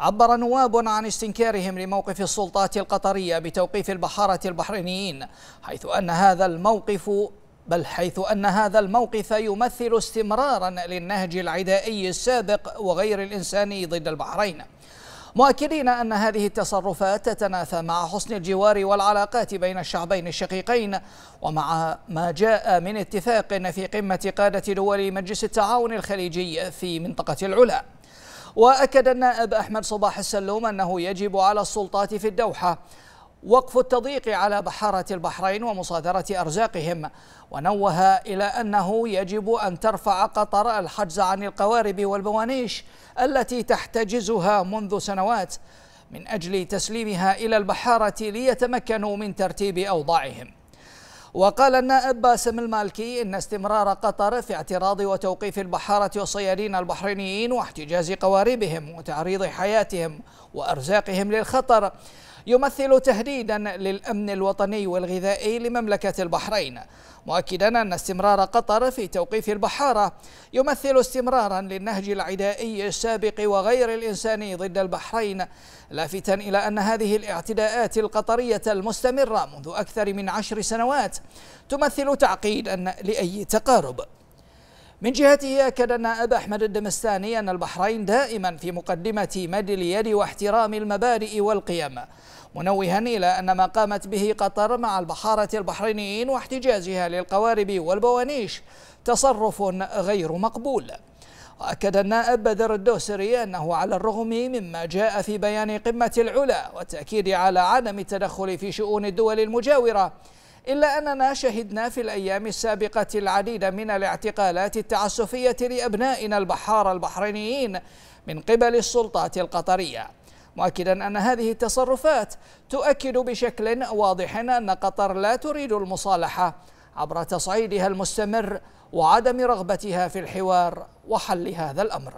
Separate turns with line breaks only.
عبر نواب عن استنكارهم لموقف السلطات القطرية بتوقيف البحارة البحرينيين حيث أن هذا الموقف بل حيث أن هذا الموقف يمثل استمرارا للنهج العدائي السابق وغير الإنساني ضد البحرين. مؤكدين أن هذه التصرفات تتنافى مع حسن الجوار والعلاقات بين الشعبين الشقيقين ومع ما جاء من اتفاق في قمة قادة دول مجلس التعاون الخليجي في منطقة العلا. وأكد النائب أحمد صباح السلوم أنه يجب على السلطات في الدوحة وقف التضييق على بحارة البحرين ومصادرة أرزاقهم. ونوه إلى أنه يجب أن ترفع قطر الحجز عن القوارب والبوانيش التي تحتجزها منذ سنوات من أجل تسليمها إلى البحارة ليتمكنوا من ترتيب أوضاعهم. وقال النائب باسم المالكي إن استمرار قطر في اعتراض وتوقيف البحارة والصيادين البحرينيين واحتجاز قواربهم وتعريض حياتهم وأرزاقهم للخطر. يمثل تهديدا للأمن الوطني والغذائي لمملكة البحرين مؤكدا أن استمرار قطر في توقيف البحارة يمثل استمرارا للنهج العدائي السابق وغير الإنساني ضد البحرين لافتا إلى أن هذه الاعتداءات القطرية المستمرة منذ أكثر من عشر سنوات تمثل تعقيدا لأي تقارب. من جهته أكد النائب أحمد الدمستاني أن البحرين دائما في مقدمة مد اليد واحترام المبادئ والقيم منوها إلى أن ما قامت به قطر مع البحارة البحرينيين واحتجازها للقوارب والبوانيش تصرف غير مقبول. وأكد النائب بدر الدوسري أنه على الرغم مما جاء في بيان قمة العلا والتأكيد على عدم التدخل في شؤون الدول المجاورة إلا أننا شهدنا في الأيام السابقة العديد من الاعتقالات التعسفية لأبنائنا البحارة البحرينيين من قبل السلطات القطرية. مؤكدا أن هذه التصرفات تؤكد بشكل واضح أن قطر لا تريد المصالحة عبر تصعيدها المستمر وعدم رغبتها في الحوار وحل هذا الأمر.